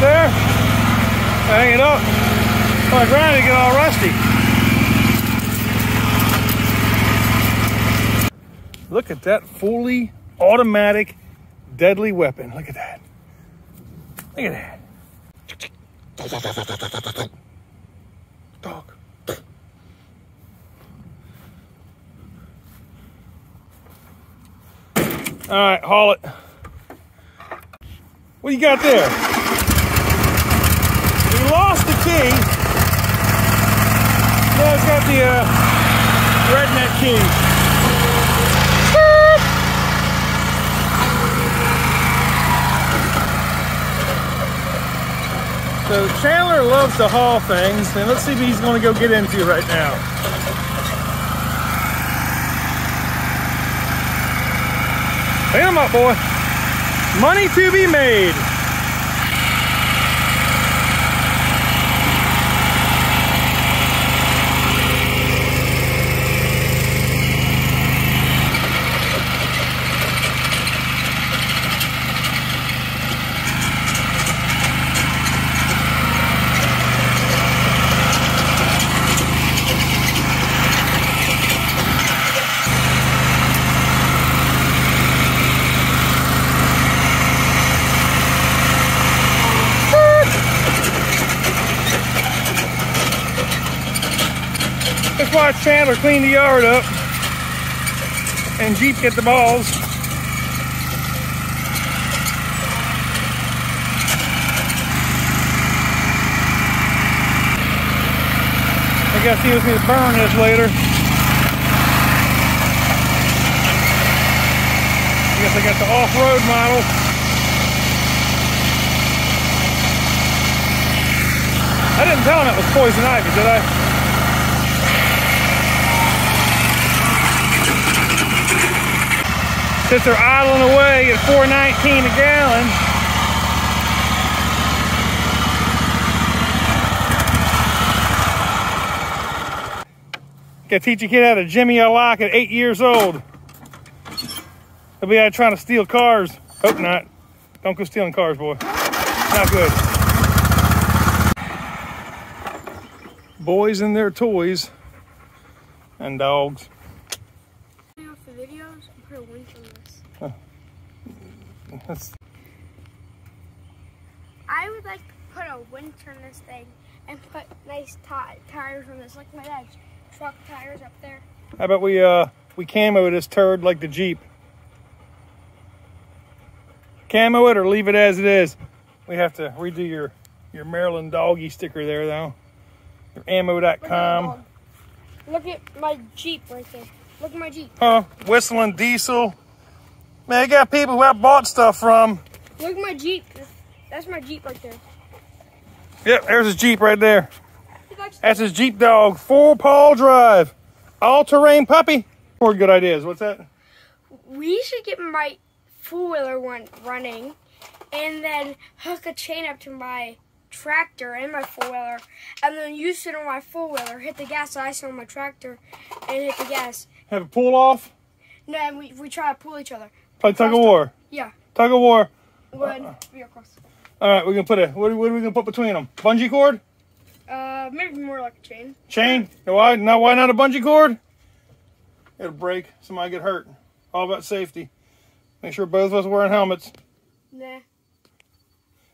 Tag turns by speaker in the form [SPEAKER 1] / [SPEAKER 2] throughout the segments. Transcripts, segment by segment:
[SPEAKER 1] right there. Hang it up. On the ground, you get all rusty. Look at that fully automatic deadly weapon. Look at that. Look at that. Dog. All right, haul it. What do you got there? Key. Yeah, it's got the uh, redneck key. So Chandler loves to haul things, and let's see what he's going to go get into right now. Clean him up, boy. Money to be made. Watch Chandler clean the yard up and Jeep get the balls. I guess he was going to burn this later. I guess I got the off-road model. I didn't tell him it was poison ivy, did I? Since they're idling away at 4.19 a gallon. Gotta teach a kid how to Jimmy a lock at eight years old. He'll be out trying to steal cars. Hope not. Don't go stealing cars, boy. Not good. Boys and their toys and dogs.
[SPEAKER 2] Videos and put a winch on this.
[SPEAKER 1] That's
[SPEAKER 2] I would like to put a winch on this thing and put nice ti- tires on this, like my dad's truck tires up there.
[SPEAKER 1] How about we uh we camo this turd like the Jeep? Camo it or leave it as it is. We have to redo your your Maryland doggy sticker there though. Your ammo.com.
[SPEAKER 2] look at my Jeep right there. Look at my Jeep.
[SPEAKER 1] Huh? Whistlin Diesel. Man, I got people who I bought stuff from.
[SPEAKER 2] Look at my Jeep. That's my Jeep right there.
[SPEAKER 1] Yep, there's his Jeep right there. That's his Jeep dog. Four paw drive. All terrain puppy. Four good ideas. What's that?
[SPEAKER 2] we should get my four wheeler one running and then hook a chain up to my tractor and my four wheeler and then you sit on my four wheeler, hit the gas, I sit on my tractor and hit the gas.
[SPEAKER 1] Have a pull off?
[SPEAKER 2] No, and we, we try to pull each other.
[SPEAKER 1] Play tug of war.
[SPEAKER 2] Yeah.
[SPEAKER 1] Tug of war.
[SPEAKER 2] Would be across.
[SPEAKER 1] All right, we're gonna put a. What, what are we gonna put between them? Bungee cord,
[SPEAKER 2] Uh, maybe more like a chain.
[SPEAKER 1] chain. Why? Now, why not a bungee cord? It'll break. Somebody get hurt. All about safety. Make sure both of us are wearing helmets.
[SPEAKER 2] Nah.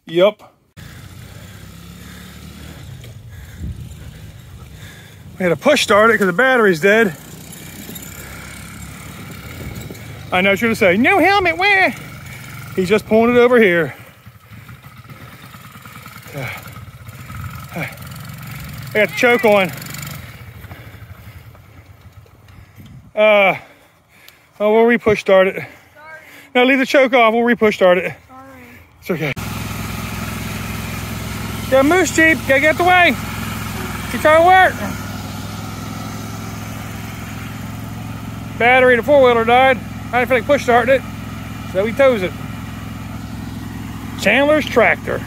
[SPEAKER 1] Yup. We had to push start it because the battery's dead. I know what you're gonna say. No helmet, where? He's just it over here. I got the choke on. Uh, oh, we'll re-push start it. No, leave the choke off. We'll re-push start it.
[SPEAKER 2] Sorry.
[SPEAKER 1] It's okay. Got moose jeep. Gotta get the way. Keep trying to work. Battery, the four wheeler died. I didn't feel like push starting it, so we tows it. Chandler's tractor.